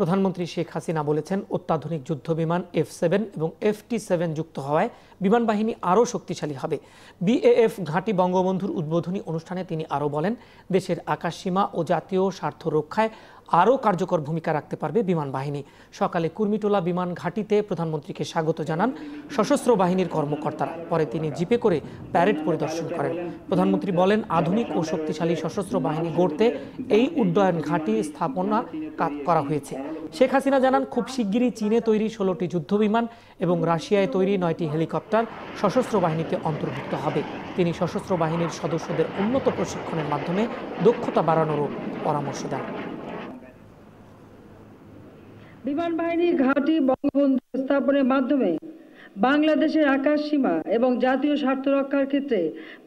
প্রধানমন্ত্রী শেখ হাসিনা বলেছেন, অত্যাধুনিক যুদ্ধ বিমান এফ সেভেন এবং এফ টি সেভেন যুক্ত হওয়ায় বিমান বাহিনী আরও শক্তিশালী হবে। বিএএফ ঘাঁটি বঙ্গবন্ধুর উদ্বোধনী অনুষ্ঠানে তিনি আরও বলেন, দেশের আকাশসীমা ও জাতীয় স্বার্থ রক্ষায় আরও কার্যকর ভূমিকা রাখতে পারবে বিমান বাহিনী। সকালে কুর্মিটোলা বিমান ঘাঁটিতে প্রধানমন্ত্রীকে স্বাগত জানান সশস্ত্র বাহিনীর কর্মকর্তারা। পরে তিনি জিপে করে প্যারেড পরিদর্শন করেন। প্রধানমন্ত্রী বলেন, আধুনিক ও শক্তিশালী সশস্ত্র বাহিনী গড়তে এই উড্ডয়ন ঘাঁটি স্থাপনা করা হয়েছে। শেখ হাসিনা জানান, খুব শিগগিরই চীনে তৈরি ষোলোটি যুদ্ধবিমান এবং রাশিয়ায় তৈরি নয়টি হেলিকপ্টার সশস্ত্র বাহিনীতে অন্তর্ভুক্ত হবে। তিনি সশস্ত্র বাহিনীর সদস্যদের উন্নত প্রশিক্ষণের মাধ্যমে দক্ষতা বাড়ানোরও পরামর্শ দেন। বিমান বাহিনীর ঘাঁটি বঙ্গবন্ধু স্থাপনের মাধ্যমে বাংলাদেশের আকাশ সীমা এবং জাতীয় স্বার্থ রক্ষার ক্ষেত্রে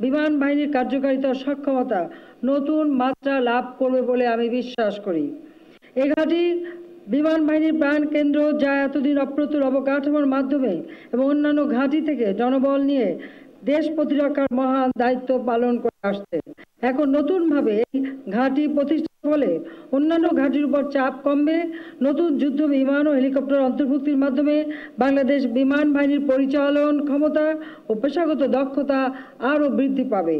বিমান বাহিনীর কার্যকারিতা সক্ষমতা নতুন মাত্রা লাভ করবে বলে আমি বিশ্বাস করি। এ ঘাঁটি বিমান বাহিনীর প্রাণ কেন্দ্র যা এতদিন অপ্রতুল অবকাঠামোর মাধ্যমে এবং অন্যান্য ঘাঁটি থেকে জনবল নিয়ে দেশ প্রতিরক্ষার মহান দায়িত্ব পালন করে আসছে। এখন নতুনভাবে এই ঘাঁটি প্রতিষ্ঠার ফলে অন্যান্য ঘাঁটির উপর চাপ কমবে। নতুন যুদ্ধ, বিমান ও হেলিকপ্টার অন্তর্ভুক্তির মাধ্যমে বাংলাদেশ বিমান বাহিনীর পরিচালন ক্ষমতা ও পেশাগত দক্ষতা আরও বৃদ্ধি পাবে।